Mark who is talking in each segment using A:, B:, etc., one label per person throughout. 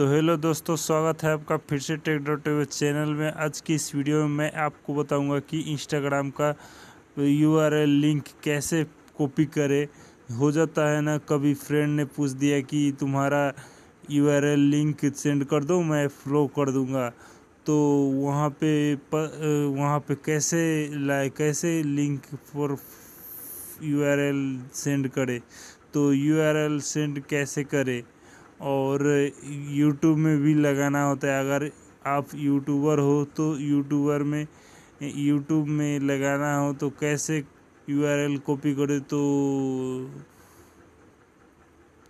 A: तो हेलो दोस्तों, स्वागत है आपका फिर से टेक डॉट चैनल में। आज की इस वीडियो में मैं आपको बताऊँगा कि इंस्टाग्राम का यूआरएल लिंक कैसे कॉपी करे। हो जाता है ना, कभी फ्रेंड ने पूछ दिया कि तुम्हारा यूआरएल लिंक सेंड कर दो, मैं फ्लो कर दूँगा। तो वहाँ पे वहाँ पे कैसे लाए, कैसे लिंक फॉर यूआरएल सेंड करे? तो यूआरएल सेंड कैसे करे? और यूट्यूब में भी लगाना होता है। अगर आप यूट्यूबर हो तो यूट्यूबर में यूट्यूब में लगाना हो तो कैसे यूआरएल कॉपी करें तो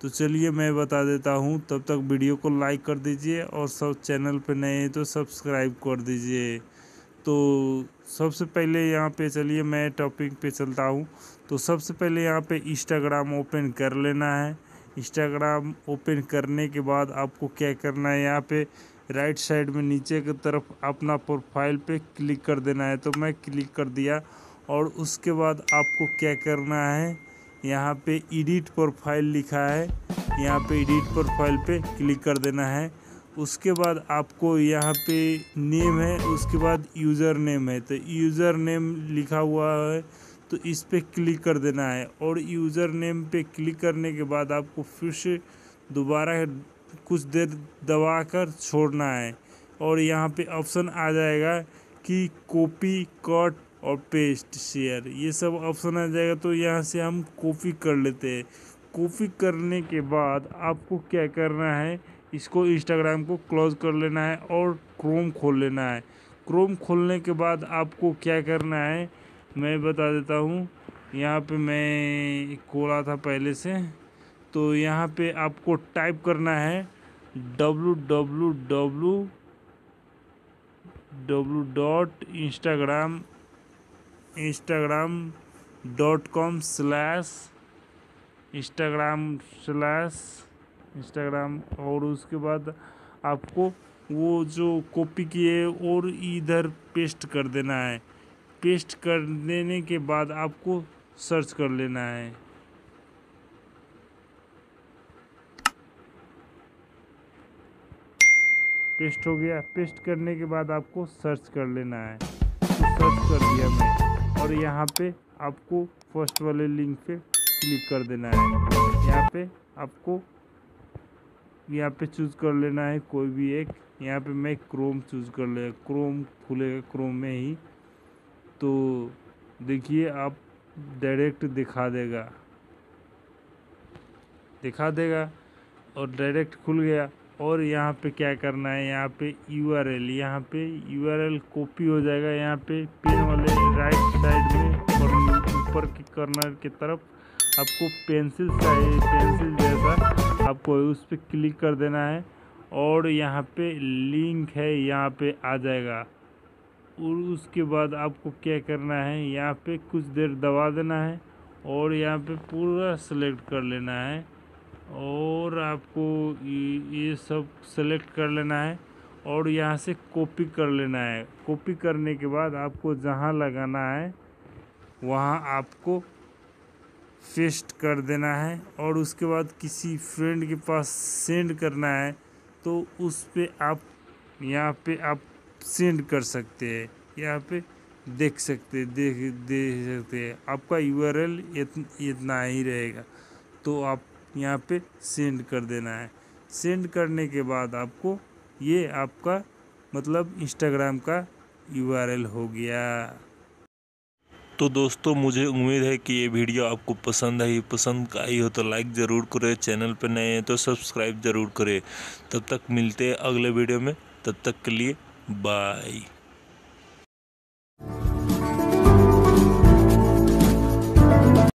A: तो चलिए मैं बता देता हूँ। तब तक वीडियो को लाइक कर दीजिए और सब चैनल पर नए हैं तो सब्सक्राइब कर दीजिए। तो सबसे पहले यहाँ पे चलिए मैं टॉपिक पे चलता हूँ। तो सबसे पहले यहाँ पे इंस्टाग्राम ओपन कर लेना है। इंस्टाग्राम ओपन करने के बाद आपको क्या करना है? यहाँ पे राइट साइड में नीचे की तरफ़ अपना प्रोफ़ाइल पे क्लिक कर देना है। तो मैं क्लिक कर दिया और उसके बाद आपको क्या करना है? यहाँ पे एडिट प्रोफ़ाइल लिखा है। यहाँ पे एडिट प्रोफ़ाइल पे क्लिक कर देना है। उसके बाद आपको यहाँ पे नेम है, उसके बाद यूज़र नेम है। तो यूज़र नेम लिखा हुआ है। तो इस पर क्लिक कर देना है और यूज़र नेम पे क्लिक करने के बाद आपको फिर से दोबारा कुछ देर दबा कर छोड़ना है। और यहाँ पे ऑप्शन आ जाएगा कि कॉपी, कट और पेस्ट, शेयर। ये सब ऑप्शन आ जाएगा तो यहाँ से हम कॉपी कर लेते हैं। कॉपी करने के बाद आपको क्या करना है, इसको इंस्टाग्राम को क्लोज कर लेना है और क्रोम खोल लेना है। क्रोम खोलने के बाद आपको क्या करना है मैं बता देता हूँ, यहाँ पे मैं खोला था पहले से। तो यहाँ पे आपको टाइप करना है W W W W dot Instagram Instagram dot com slash Instagram slash Instagram और उसके बाद आपको वो जो कॉपी किए और इधर पेस्ट कर देना है। पेस्ट कर देने के बाद आपको सर्च कर लेना है। पेस्ट हो गया। पेस्ट करने के बाद आपको सर्च कर लेना है। सर्च कर दिया मैं। और यहाँ पे आपको फ़र्स्ट वाले लिंक पे क्लिक कर देना है। यहाँ पे आपको यहाँ पे चूज़ कर लेना है कोई भी एक। यहाँ पे मैं क्रोम चूज़ कर ले। क्रोम खुलेगा। क्रोम में ही तो देखिए, आप डायरेक्ट दिखा देगा। दिखा देगा और डायरेक्ट खुल गया। और यहाँ पे क्या करना है? यहाँ पे यू आर एल यहाँ पे यू आर एल कॉपी हो जाएगा। यहाँ पे पेन वाले राइट साइड में और ऊपर की कॉर्नर की तरफ़ आपको पेंसिल चाहिए पेंसिल जैसा आपको उस पर क्लिक कर देना है। और यहाँ पे लिंक है, यहाँ पे आ जाएगा। और उसके बाद आपको क्या करना है, यहाँ पे कुछ देर दबा देना है और यहाँ पे पूरा सेलेक्ट कर लेना है। और आपको ये सब सेलेक्ट कर लेना है और यहाँ से कॉपी कर लेना है। कॉपी करने के बाद आपको जहाँ लगाना है, वहाँ आपको पेस्ट कर देना है और उसके बाद किसी फ्रेंड के पास सेंड करना है तो उस पर आप, यहाँ पे आप सेंड कर सकते हैं, यहाँ पे देख सकते देख देख सकते हैं। आपका यू आर एल इतना ही रहेगा। तो आप यहाँ पे सेंड कर देना है। सेंड करने के बाद आपको ये आपका मतलब इंस्टाग्राम का यू आर एल हो गया।
B: तो दोस्तों, मुझे उम्मीद है कि ये वीडियो आपको पसंद आई। पसंद आई हो तो लाइक ज़रूर करें, चैनल पर नए हैं तो सब्सक्राइब ज़रूर करें। तब तक मिलते हैं अगले वीडियो में। तब तक के लिए Bye.